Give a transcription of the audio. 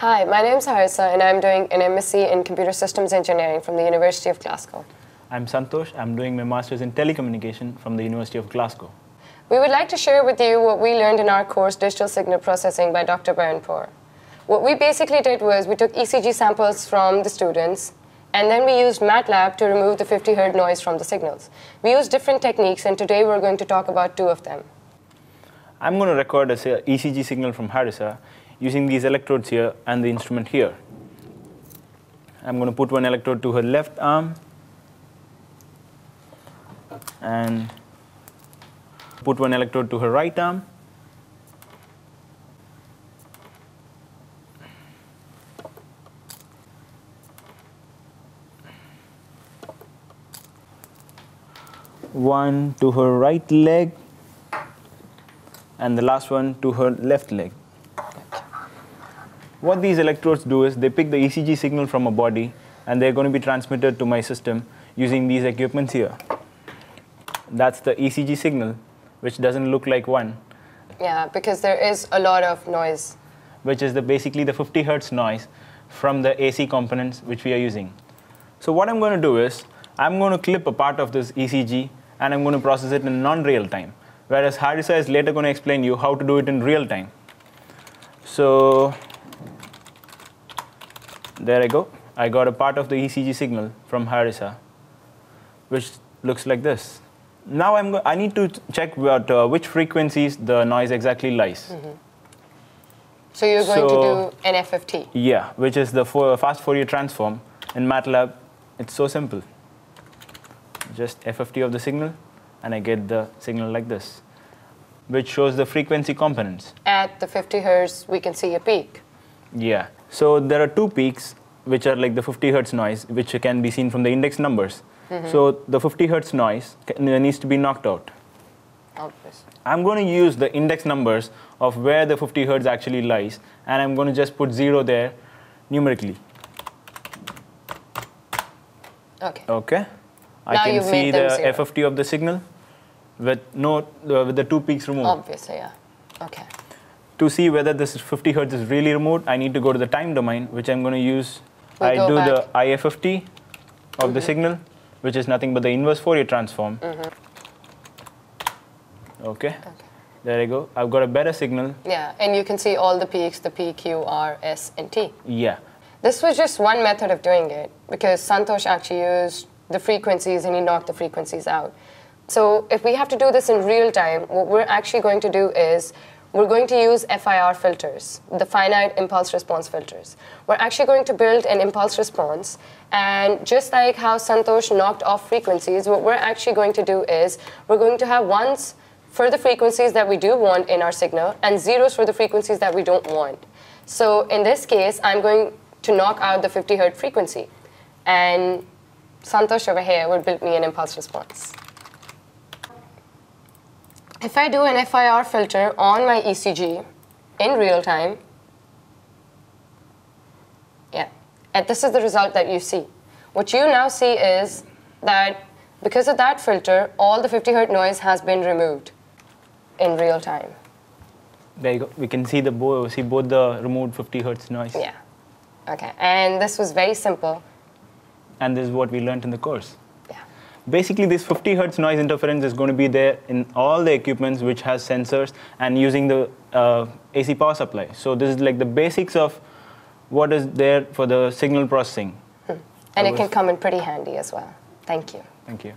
Hi, my name is Harisa, and I'm doing an MSc in Computer Systems Engineering from the University of Glasgow. I'm Santosh. I'm doing my master's in telecommunication from the University of Glasgow. We would like to share with you what we learned in our course, Digital Signal Processing by Dr. Bernd Porr. What we basically did was we took ECG samples from the students, and then we used MATLAB to remove the 50 Hz noise from the signals. We used different techniques, and today we're going to talk about two of them. I'm going to record a ECG signal from Harisa using these electrodes here and the instrument here. I'm going to put one electrode to her left arm and put one electrode to her right arm. One to her right leg and the last one to her left leg. What these electrodes do is they pick the ECG signal from a body and they're going to be transmitted to my system using these equipments here. That's the ECG signal, which doesn't look like one. Yeah, because there is a lot of noise. Which is the, basically the 50 hertz noise from the AC components which we are using. So what I'm going to do is, I'm going to clip a part of this ECG and I'm going to process it in non-real time. Whereas Harisa is later going to explain you how to do it in real time. So there I go. I got a part of the ECG signal from Harisa, which looks like this. Now I'm I need to check what, uh, which frequencies the noise exactly lies. Mm -hmm. So you're going so, to do an FFT? Yeah, which is the fast Fourier transform. In MATLAB, it's so simple. Just FFT of the signal, and I get the signal like this, which shows the frequency components. At the 50 hertz, we can see a peak. Yeah. So there are two peaks, which are like the 50 hertz noise, which can be seen from the index numbers. Mm -hmm. So the 50 hertz noise needs to be knocked out. Obvious. I'm going to use the index numbers of where the 50 hertz actually lies, and I'm going to just put zero there numerically. Okay. Okay. I now can see the zero. FFT of the signal with no uh, with the two peaks removed. Obviously, yeah. Okay. To see whether this 50 hertz is really removed, I need to go to the time domain, which I'm going to use. We'll I do back. the IFFT of mm -hmm. the signal, which is nothing but the inverse Fourier transform. Mm -hmm. okay. okay. There you go. I've got a better signal. Yeah, and you can see all the peaks, the P, Q, R, S, and T. Yeah. This was just one method of doing it because Santosh actually used the frequencies and he knocked the frequencies out. So if we have to do this in real time, what we're actually going to do is we're going to use FIR filters, the finite impulse response filters. We're actually going to build an impulse response, and just like how Santosh knocked off frequencies, what we're actually going to do is we're going to have ones for the frequencies that we do want in our signal and zeros for the frequencies that we don't want. So in this case, I'm going to knock out the 50 hertz frequency, and Santosh over here would build me an impulse response. If I do an FIR filter on my ECG in real time, yeah, and this is the result that you see. What you now see is that because of that filter, all the 50 hertz noise has been removed in real time. There you go. We can see the bo see both the removed 50 hertz noise. Yeah. Okay. And this was very simple. And this is what we learned in the course basically this 50 hertz noise interference is going to be there in all the equipments which has sensors and using the uh, AC power supply. So this is like the basics of what is there for the signal processing. Hmm. And it can come in pretty handy as well. Thank you. Thank you.